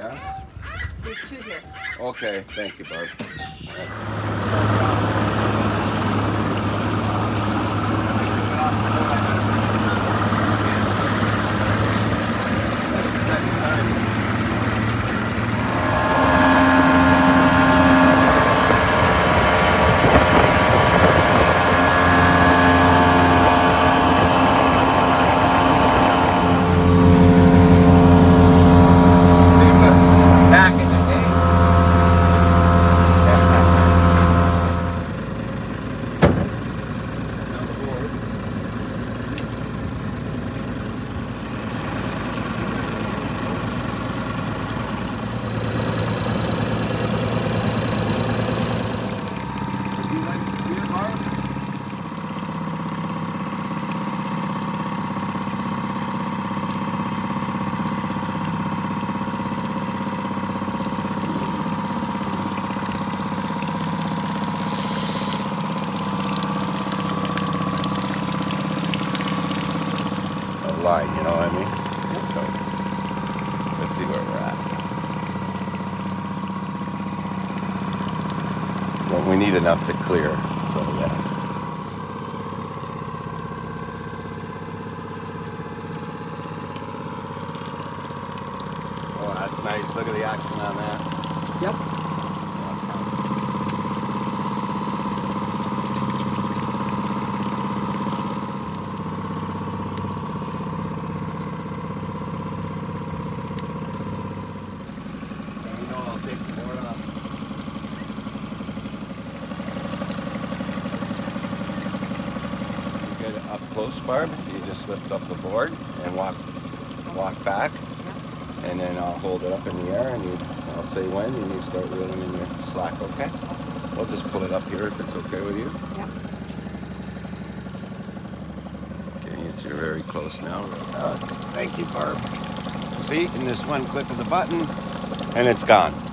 Yeah? There's two here. Okay, thank you, bud. A line, you know what I mean? So, let's see where we're at. Well, we need enough to clear, so yeah. Oh, that's nice. Look at the action on that. Yep. You know I'll take the board off. You get it up close, Barb. You just lift up the board and walk, walk back, and then I'll hold it up in the air, and you, I'll say when, and you start reeling in your slack. Okay? We'll just pull it up here if it's okay with you. Yep. Okay, it's you're very close now. Uh, thank you, Barb. See, in this one click of the button, and it's gone.